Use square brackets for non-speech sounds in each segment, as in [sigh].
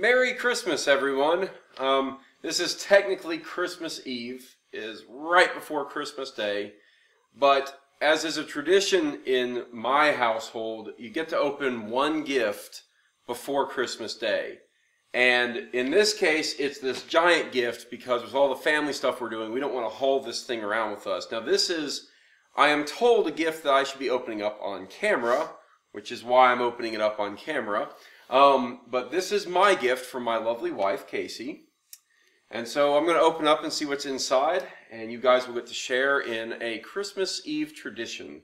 Merry Christmas, everyone. Um, this is technically Christmas Eve, is right before Christmas Day, but as is a tradition in my household, you get to open one gift before Christmas Day. And in this case, it's this giant gift because with all the family stuff we're doing, we don't want to haul this thing around with us. Now, this is, I am told, a gift that I should be opening up on camera, which is why I'm opening it up on camera. Um, but this is my gift from my lovely wife, Casey. And so I'm going to open up and see what's inside, and you guys will get to share in a Christmas Eve tradition.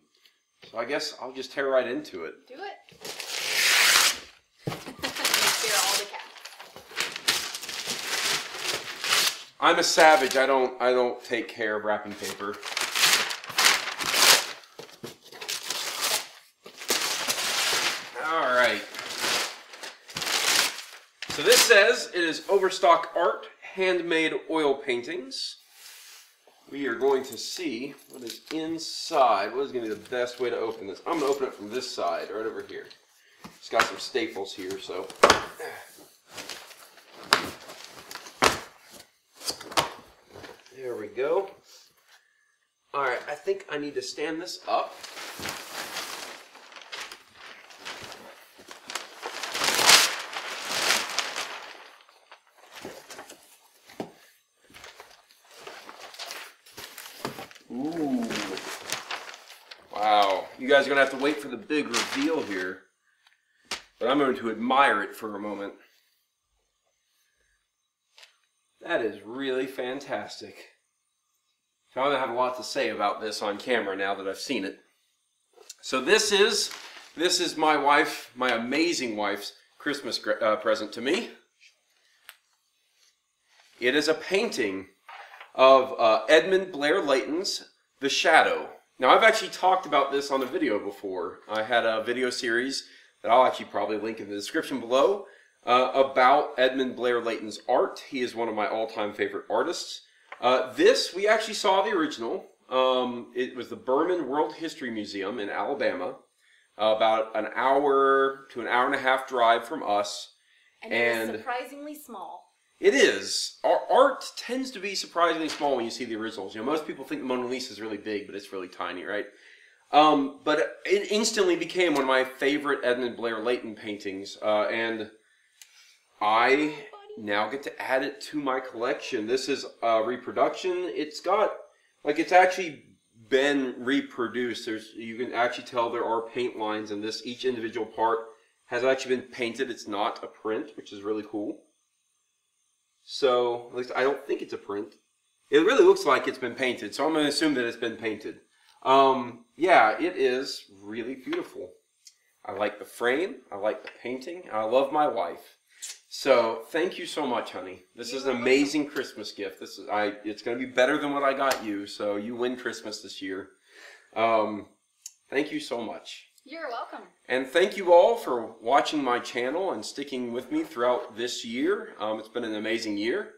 So I guess I'll just tear right into it. Do it. [laughs] Clear all the cats. I'm a savage. I don't I don't take care of wrapping paper. All right. So this says it is Overstock Art handmade oil paintings. We are going to see what is inside. What is going to be the best way to open this? I'm going to open it from this side, right over here. It's got some staples here, so. There we go. All right, I think I need to stand this up. Ooh. Wow. You guys are going to have to wait for the big reveal here. But I'm going to admire it for a moment. That is really fantastic. So I'm going to have a lot to say about this on camera now that I've seen it. So this is this is my wife, my amazing wife's Christmas uh, present to me. It is a painting of uh, Edmund Blair Leighton's The Shadow. Now I've actually talked about this on a video before. I had a video series that I'll actually probably link in the description below uh, about Edmund Blair Leighton's art. He is one of my all-time favorite artists. Uh, this, we actually saw the original. Um, it was the Berman World History Museum in Alabama, uh, about an hour to an hour and a half drive from us. And, it And- surprisingly small. It is. Our art tends to be surprisingly small when you see the originals. You know, most people think the Mona Lisa is really big, but it's really tiny, right? Um, but it instantly became one of my favorite Edmund Blair Leighton paintings, uh, and I now get to add it to my collection. This is a reproduction. It's got like it's actually been reproduced. There's you can actually tell there are paint lines in this. Each individual part has actually been painted. It's not a print, which is really cool. So, at least I don't think it's a print. It really looks like it's been painted, so I'm going to assume that it's been painted. Um, yeah, it is really beautiful. I like the frame, I like the painting, I love my wife. So, thank you so much, honey. This is an amazing Christmas gift. This is I it's going to be better than what I got you, so you win Christmas this year. Um, thank you so much. You're welcome. And thank you all for watching my channel and sticking with me throughout this year. Um, it's been an amazing year.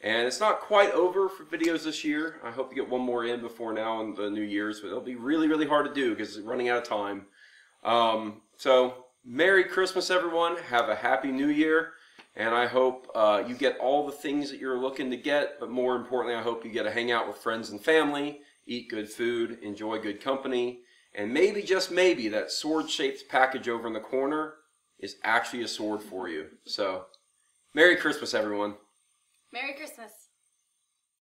And it's not quite over for videos this year. I hope to get one more in before now and the New Year's, but it'll be really, really hard to do because it's running out of time. Um, so, Merry Christmas, everyone. Have a Happy New Year. And I hope uh, you get all the things that you're looking to get, but more importantly, I hope you get to hang out with friends and family, eat good food, enjoy good company, and maybe, just maybe, that sword-shaped package over in the corner is actually a sword for you. So, Merry Christmas, everyone. Merry Christmas.